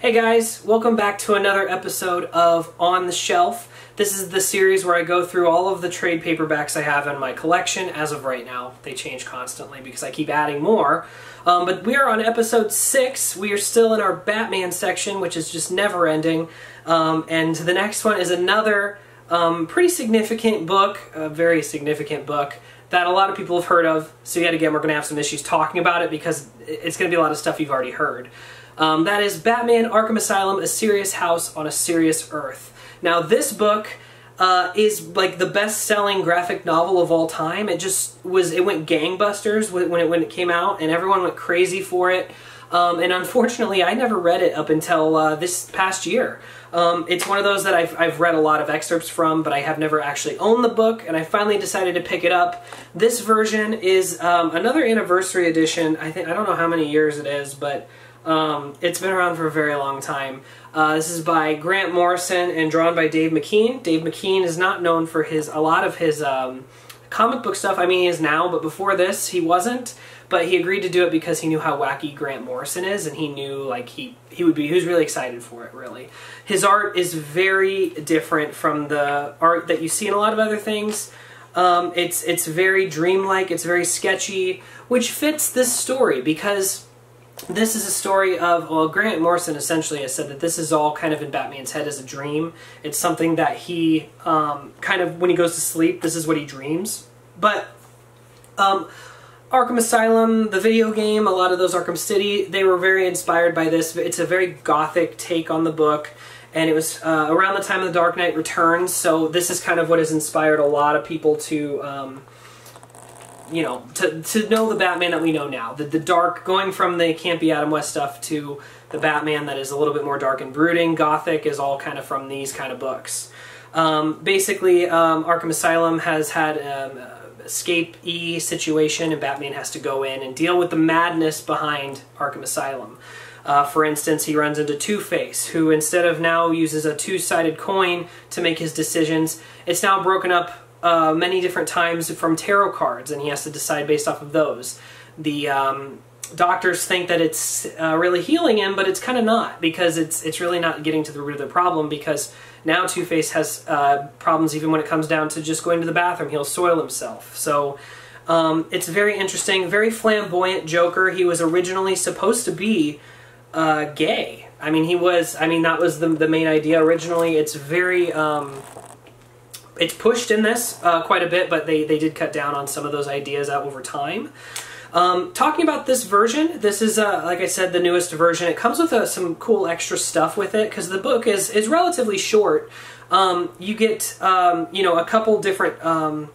Hey guys, welcome back to another episode of On the Shelf. This is the series where I go through all of the trade paperbacks I have in my collection as of right now. They change constantly because I keep adding more. Um, but we are on episode 6. We are still in our Batman section, which is just never ending. Um, and the next one is another um, pretty significant book, a very significant book that a lot of people have heard of. So yet again, we're going to have some issues talking about it because it's going to be a lot of stuff you've already heard. Um, that is Batman Arkham Asylum, A Serious House on a Serious Earth. Now, this book uh, is like the best-selling graphic novel of all time. It just was, it went gangbusters when it, when it came out, and everyone went crazy for it. Um, and unfortunately, I never read it up until uh, this past year. Um, it's one of those that I've, I've read a lot of excerpts from, but I have never actually owned the book, and I finally decided to pick it up. This version is um, another anniversary edition. I think I don't know how many years it is, but um, it's been around for a very long time. Uh, this is by Grant Morrison and drawn by Dave McKean. Dave McKean is not known for his a lot of his um, comic book stuff. I mean, he is now, but before this, he wasn't. But he agreed to do it because he knew how wacky Grant Morrison is, and he knew like he he would be. He was really excited for it. Really, his art is very different from the art that you see in a lot of other things. Um, it's it's very dreamlike. It's very sketchy, which fits this story because this is a story of, well, Grant Morrison essentially has said that this is all kind of in Batman's head as a dream. It's something that he um, kind of, when he goes to sleep, this is what he dreams. But um, Arkham Asylum, the video game, a lot of those Arkham City, they were very inspired by this. It's a very gothic take on the book. And it was uh, around the time of The Dark Knight Returns, so this is kind of what has inspired a lot of people to um, you know, to, to know the Batman that we know now. The, the dark, going from the campy Adam West stuff to the Batman that is a little bit more dark and brooding, gothic, is all kind of from these kind of books. Um, basically, um, Arkham Asylum has had um, escape-y situation, and Batman has to go in and deal with the madness behind Arkham Asylum. Uh, for instance, he runs into Two-Face, who instead of now uses a two-sided coin to make his decisions, it's now broken up uh, many different times from tarot cards, and he has to decide based off of those. The um, doctors think that it's uh, really healing him, but it's kind of not because it's it's really not getting to the root of the problem. Because now Two Face has uh, problems even when it comes down to just going to the bathroom. He'll soil himself. So. Um, it's very interesting, very flamboyant Joker. He was originally supposed to be uh, gay. I mean, he was. I mean, that was the the main idea originally. It's very um, it's pushed in this uh, quite a bit, but they, they did cut down on some of those ideas over time. Um, talking about this version, this is, uh, like I said, the newest version. It comes with uh, some cool extra stuff with it because the book is, is relatively short. Um, you get, um, you know, a couple different um,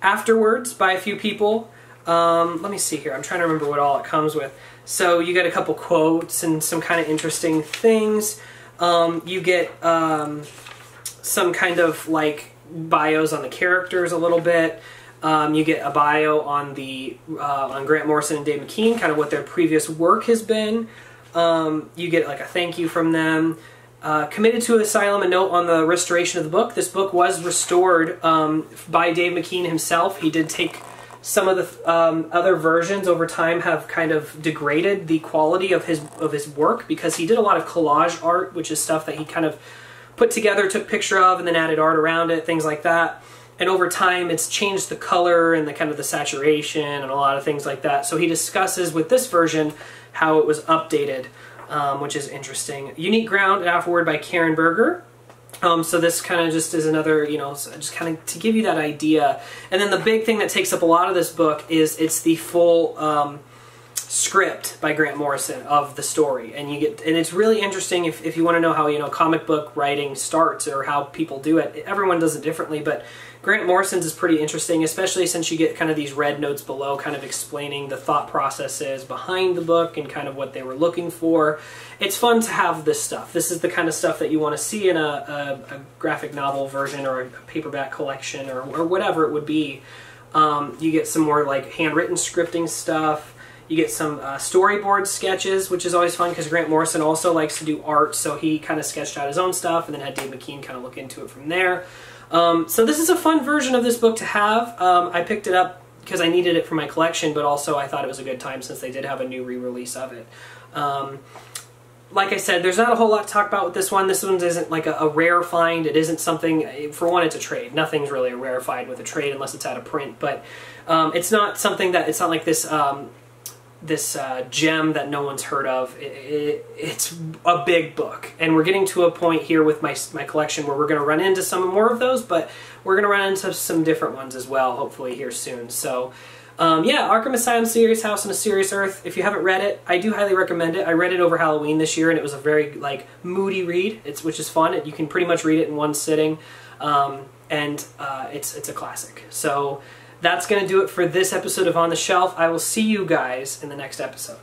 afterwards by a few people. Um, let me see here. I'm trying to remember what all it comes with. So you get a couple quotes and some kind of interesting things. Um, you get some kind of like bios on the characters a little bit. Um, you get a bio on the uh, on Grant Morrison and Dave McKean, kind of what their previous work has been. Um, you get like a thank you from them. Uh, committed to Asylum, a note on the restoration of the book. This book was restored um, by Dave McKean himself. He did take some of the um, other versions over time have kind of degraded the quality of his of his work because he did a lot of collage art, which is stuff that he kind of put together, took picture of, and then added art around it, things like that. And over time, it's changed the color and the kind of the saturation and a lot of things like that. So he discusses with this version how it was updated, um, which is interesting. Unique Ground, an afterword by Karen Berger. Um, so this kind of just is another, you know, just kind of to give you that idea. And then the big thing that takes up a lot of this book is it's the full um, script by Grant Morrison of the story, and you get and it's really interesting if, if you want to know how you know comic book writing starts or how people do it. Everyone does it differently, but Grant Morrison's is pretty interesting, especially since you get kind of these red notes below, kind of explaining the thought processes behind the book and kind of what they were looking for. It's fun to have this stuff. This is the kind of stuff that you want to see in a, a, a graphic novel version or a paperback collection or, or whatever it would be. Um, you get some more like handwritten scripting stuff. You get some uh, storyboard sketches, which is always fun because Grant Morrison also likes to do art, so he kind of sketched out his own stuff and then had Dave McKean kind of look into it from there. Um, so this is a fun version of this book to have. Um, I picked it up because I needed it for my collection, but also I thought it was a good time since they did have a new re-release of it. Um, like I said, there's not a whole lot to talk about with this one. This one isn't like a, a, rare find. It isn't something, for one, it's a trade. Nothing's really a rare with a trade unless it's out of print. But um, it's not something that, it's not like this um, this uh, gem that no one's heard of. It, it, it's a big book. And we're getting to a point here with my, my collection where we're going to run into some more of those, but we're going to run into some different ones as well, hopefully here soon. So um, yeah, Arkham Asylum Serious House and a Serious Earth. If you haven't read it, I do highly recommend it. I read it over Halloween this year, and it was a very like moody read. It's which is fun. You can pretty much read it in one sitting, um, and uh, it's it's a classic. So that's going to do it for this episode of On the Shelf. I will see you guys in the next episode.